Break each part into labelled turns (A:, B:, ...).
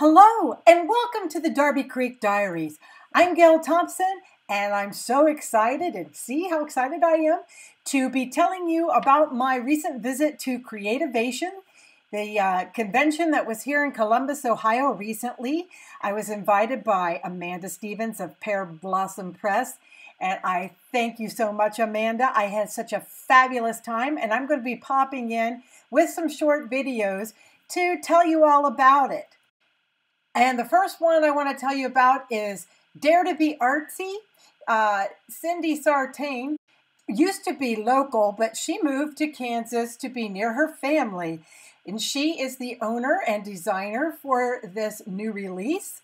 A: Hello, and welcome to the Darby Creek Diaries. I'm Gale Thompson, and I'm so excited, and see how excited I am, to be telling you about my recent visit to Creativation, the uh, convention that was here in Columbus, Ohio recently. I was invited by Amanda Stevens of Pear Blossom Press, and I thank you so much, Amanda. I had such a fabulous time, and I'm going to be popping in with some short videos to tell you all about it. And the first one I want to tell you about is Dare 2B Artzy. Uh, Cindy Sartain used to be local, but she moved to Kansas to be near her family. And she is the owner and designer for this new release.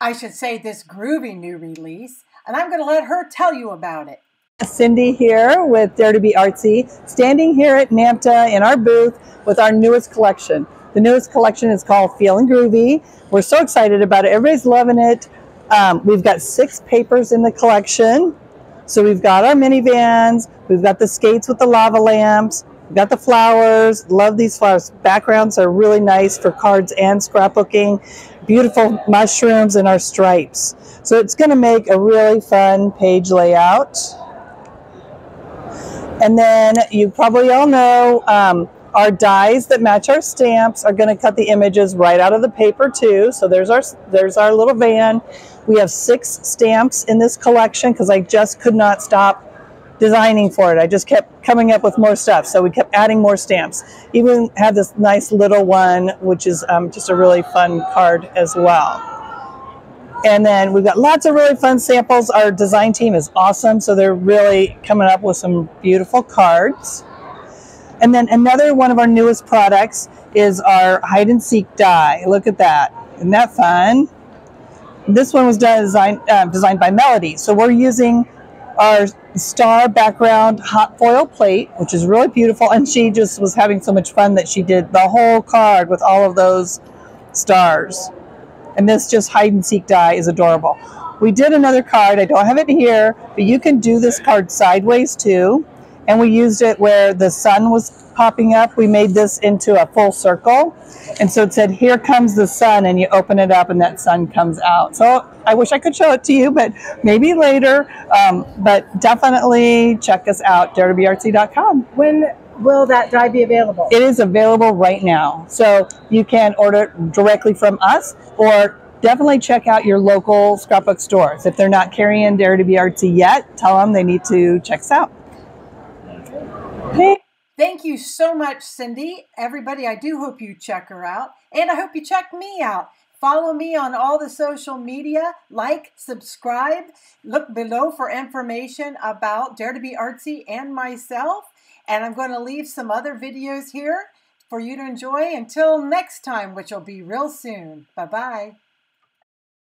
A: I should say, this groovy new release. And I'm going to let her tell you about it.
B: Cindy here with Dare 2B Artzy, standing here at NAMTA in our booth with our newest collection. The newest collection is called Feeling Groovy. We're so excited about it. Everybody's loving it. Um, we've got six papers in the collection. So we've got our minivans, we've got the skates with the lava lamps, we've got the flowers. Love these flowers. Backgrounds are really nice for cards and scrapbooking. Beautiful mushrooms and our stripes. So it's going to make a really fun page layout. And then you probably all know um, our dies that match our stamps are going to cut the images right out of the paper too. So there's our there's our little van. We have six stamps in this collection because I just could not stop designing for it. I just kept coming up with more stuff. So we kept adding more stamps. Even had this nice little one, which is um, just a really fun card as well. And then we've got lots of really fun samples. Our design team is awesome. So they're really coming up with some beautiful cards. And then another one of our newest products is our hide and seek die. Look at that. Isn't that fun? This one was done, design, uh, designed by Melody. So we're using our star background hot foil plate, which is really beautiful. And she just was having so much fun that she did the whole card with all of those stars. And this just hide and seek die is adorable. We did another card. I don't have it here, but you can do this card sideways too and we used it where the sun was popping up. We made this into a full circle. And so it said, here comes the sun, and you open it up and that sun comes out. So I wish I could show it to you, but maybe later. Um, but definitely check us out, dare2bartzy.com.
A: When will that die be available?
B: It is available right now. So you can order it directly from us or definitely check out your local scrapbook stores. If they're not carrying Dare 2B Artzy yet, tell them they need to check us out.
A: Thank you so much, Cindy. Everybody, I do hope you check her out. And I hope you check me out. Follow me on all the social media. Like, subscribe. Look below for information about Dare 2B Artzy and myself. And I'm going to leave some other videos here for you to enjoy until next time, which will be real soon. Bye bye.